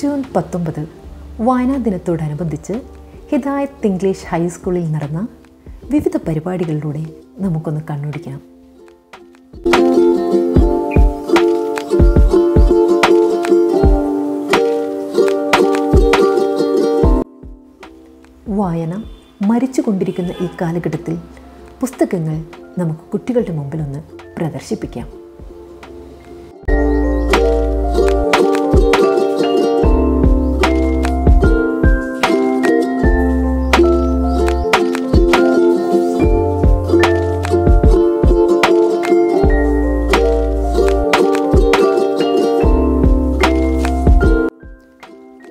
June പത്തൊമ്പത് വായനാ ദിനത്തോടനുബന്ധിച്ച് ഹിദായത്ത് ഇംഗ്ലീഷ് ഹൈസ്കൂളിൽ നടന്ന വിവിധ പരിപാടികളിലൂടെ നമുക്കൊന്ന് കണ്ണോടിക്കാം വായന മരിച്ചുകൊണ്ടിരിക്കുന്ന ഈ കാലഘട്ടത്തിൽ പുസ്തകങ്ങൾ നമുക്ക് കുട്ടികളുടെ മുമ്പിലൊന്ന് പ്രദർശിപ്പിക്കാം.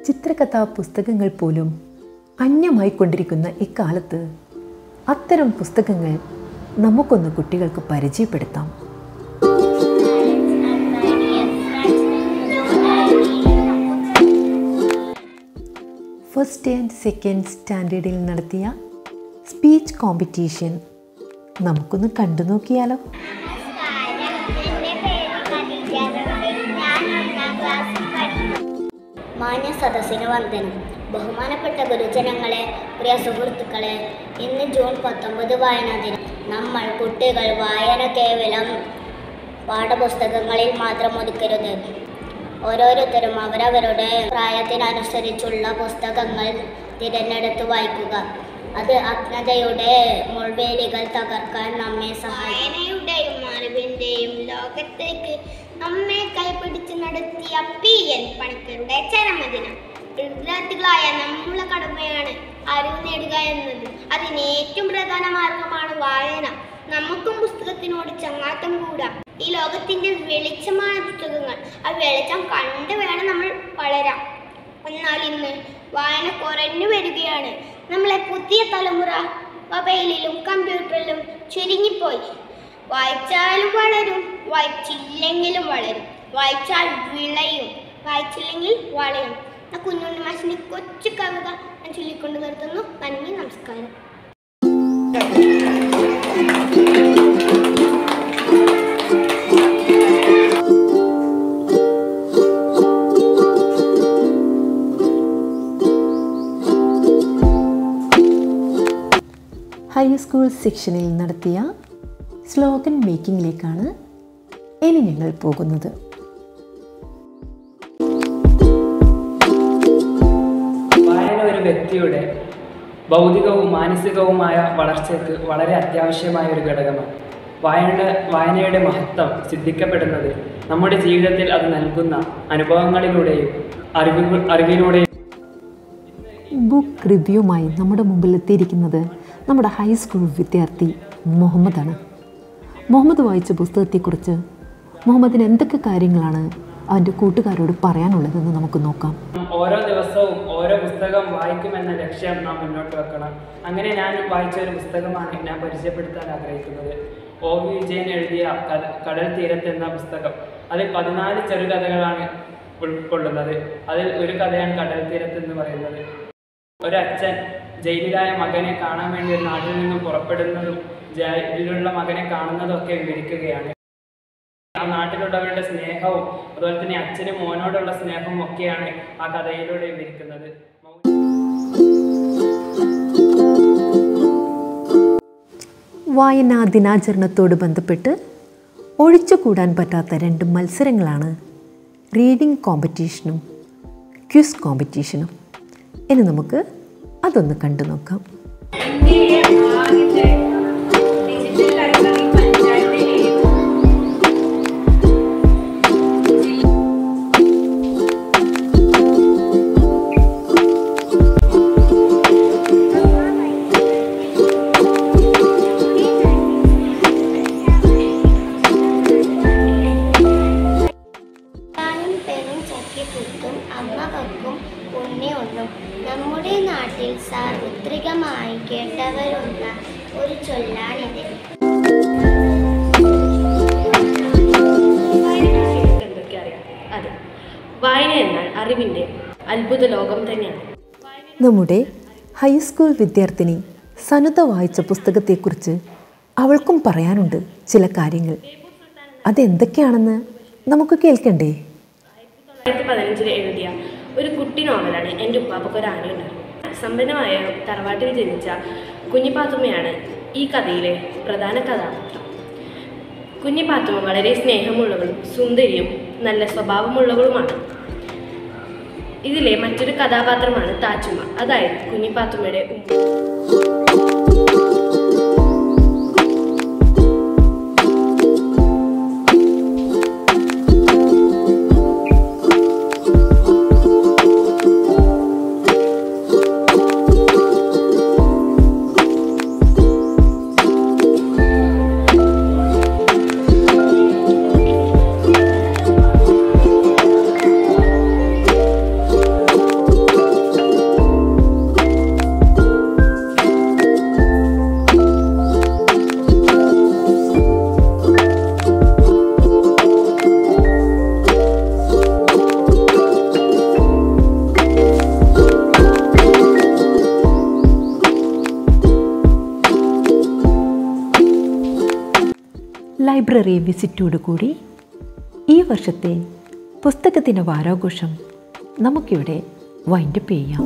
ചിത്രകഥാ പുസ്തകങ്ങൾ പോലും അന്യമായിക്കൊണ്ടിരിക്കുന്ന ഇക്കാലത്ത് അത്തരം പുസ്തകങ്ങൾ നമുക്കൊന്ന് കുട്ടികൾക്ക് പരിചയപ്പെടുത്താം. ഫസ്റ്റ് ആൻഡ് സെക്കൻഡ് സ്റ്റാൻഡേർഡിൽ നടത്തിയ സ്പീച്ച് കോമ്പറ്റീഷൻ നമുക്കൊന്ന് കണ്ടു നോക്കിയാലോ. മാന്യ സദസ്സിന് വന്ദനം. ബഹുമാനപ്പെട്ട ഗുരുജനങ്ങളെ പ്രിയ സുഹൃത്തുക്കളെ ഇന്ന് ജൂൺ പത്തൊമ്പത് വായനാ ദിനം നമ്മൾ കുട്ടികൾ വായന കേവലം പാഠപുസ്തകങ്ങളിൽ മാത്രം ഒതുക്കരുത്. ഓരോരുത്തരും അവരവരുടെ പ്രായത്തിനനുസരിച്ചുള്ള പുസ്തകങ്ങൾ തിരഞ്ഞെടുത്ത് വായിക്കുക. അത് അജ്ഞതയുടെ മുൾവേലികൾ തകർക്കാൻ നമ്മെ സഹായിക്കും. അറിവിന്റെയും ലോകത്തേക്ക് നമ്മെ കൈപിടിച്ച് നടത്തിയ പി എൻ പണിക്കരുടെ ചരമദിനം. വിദ്യാർത്ഥികളായ നമ്മളെ കടമയാണ് അറിവ് നേടുക എന്നത്. അതിന് ഏറ്റവും പ്രധാന മാർഗമാണ് വായന. നമുക്കും പുസ്തകത്തിനോട് ചങ്ങാത്തം കൂടാം. ഈ ലോകത്തിന്റെ വെളിച്ചമാണ് പുസ്തകങ്ങൾ. ആ വെളിച്ചം കണ്ട് വേണം നമ്മൾ വളരാം എന്നാൽ ഇന്ന് വായന കുറഞ്ഞു വരികയാണ്. നമ്മളെ പുതിയ തലമുറ മൊബൈലിലും കമ്പ്യൂട്ടറിലും ചുരുങ്ങിപ്പോയി. വായിച്ചാലും വളരും വായിച്ചില്ലെങ്കിലും വളരും. വായിച്ചാൽ വിളയും വായിച്ചില്ലെങ്കിൽ വളയും. ആ കുഞ്ഞുണ്ണി മാഷിന്റെ കൊച്ചു കവിത ഞാൻ ചൊല്ലിക്കൊണ്ട് നിർത്തുന്നു. നന്ദി നമസ്കാരം. ഹൈസ്കൂൾ സെക്ഷനിൽ നടത്തിയ സ്ലോഗൻ മേക്കിങ്ങിലേക്കാണ് ഇനി ഞങ്ങൾ പോകുന്നത്. വായന ഒരു വ്യക്തിയുടെ ഭൗതികവും മാനസികവുമായ വളർച്ചയ്ക്ക് വളരെ അത്യാവശ്യമായ ഒരു ഘടകമാണ്. വായനയുടെ വായനയുടെ മഹത്വം സിദ്ധിക്കപ്പെടുന്നത് നമ്മുടെ ജീവിതത്തിൽ അത് നൽകുന്ന അനുഭവങ്ങളിലൂടെയും അറിവ് അറിവിലൂടെയും. ബുക്ക് റിവ്യൂമായി നമ്മുടെ മുമ്പിൽ എത്തിയിരിക്കുന്നത് നമ്മുടെ ഹൈസ്കൂൾ വിദ്യാർത്ഥി മുഹമ്മദാണ്. മുഹമ്മദ് വായിച്ച പുസ്തകത്തെക്കുറിച്ച് മുഹമ്മദിന് എന്തൊക്കെ കാര്യങ്ങളാണ് അവന്റെ കൂട്ടുകാരോട് പറയാനുള്ളതെന്ന് നമുക്ക് നോക്കാം. ഓരോ ദിവസവും ഓരോ പുസ്തകം വായിക്കുമെന്ന ലക്ഷ്യം നാം മുന്നോട്ട് വെക്കണം. അങ്ങനെ ഞാൻ വായിച്ച ഒരു പുസ്തകമാണ് ഞാൻ പരിചയപ്പെടുത്താൻ ആഗ്രഹിക്കുന്നത്. ഒ വി വിജയൻ എഴുതിയ കടൽ തീരത്ത് എന്ന പുസ്തകം. അതിൽ പതിനാല് ചെറുകഥകളാണ് ഉൾക്കൊള്ളുന്നത്. അതിൽ ഒരു കഥയാണ് കടൽ തീരത്ത് എന്ന് പറയുന്നത്. ഒരച്ഛൻ ജയിലിലായ മകനെ കാണാൻ വേണ്ടി ഒരു നാട്ടിൽ നിന്നും പുറപ്പെടുന്നതും ജയിലിലുള്ള മകനെ കാണുന്നതൊക്കെ വിവരിക്കുകയാണ്. ആ നാട്ടിലുള്ളവരുടെ സ്നേഹവും അതുപോലെ തന്നെ അച്ഛനും മോനോടുള്ള സ്നേഹവും ഒക്കെയാണ് ആ കഥയിലൂടെ വിവരിക്കുന്നത്. വായനാ ദിനാചരണത്തോട് ബന്ധപ്പെട്ട് ഒഴിച്ചുകൂടാൻ പറ്റാത്ത രണ്ട് മത്സരങ്ങളാണ് റീഡിംഗ് കോമ്പറ്റീഷനും ക്യൂസ് കോമ്പറ്റീഷനും. ഇനി നമുക്ക് അതൊന്ന് കണ്ടു നോക്കാം. ഒന്നും നമ്മുടെ നാട്ടിൽ സാർവത്രികമായി കേട്ടവരുള്ള ഒരു ചൊല്ലാണിത്. അതെ. വായന എന്നാൽ അറിവിന്റെ അത്ഭുത ലോകം തന്നെയാണ്. നമ്മുടെ ഹൈസ്കൂൾ വിദ്യാർത്ഥിനി സനുത വായിച്ച പുസ്തകത്തെക്കുറിച്ച് അവൾക്കും പറയാനുണ്ട് ചില കാര്യങ്ങൾ. അതെന്തൊക്കെയാണെന്ന് നമുക്ക് കേൾക്കണ്ടേ? തൊള്ളായിരത്തി പതിനഞ്ചിൽ എഴുതിയ ഒരു കുട്ടി നോവലാണ് എന്റെ ഉപ്പാപ്പക്ക് ഒരു ആനയുണ്ടായിരുന്നു സമ്പന്നമായ തറവാട്ടിൽ ജനിച്ച കുഞ്ഞിപ്പാത്തുമ്മയാണ് ഈ കഥയിലെ പ്രധാന കഥാപാത്രം. കുഞ്ഞിപ്പാത്തുമ്മ വളരെ സ്നേഹമുള്ളവളും സുന്ദരിയും നല്ല സ്വഭാവമുള്ളവളുമാണ്. ഇതിലെ മറ്റൊരു കഥാപാത്രമാണ് താച്ചുമ്മ. അതായത് കുഞ്ഞിപ്പാത്തുമ്മയുടെ ഉമ്മ. ലൈബ്രറി വിസിറ്റോടുകൂടി ഈ വർഷത്തെ പുസ്തകദിന വാരാഘോഷം നമുക്കിവിടെ വൈൻഡപ്പ് ചെയ്യാം.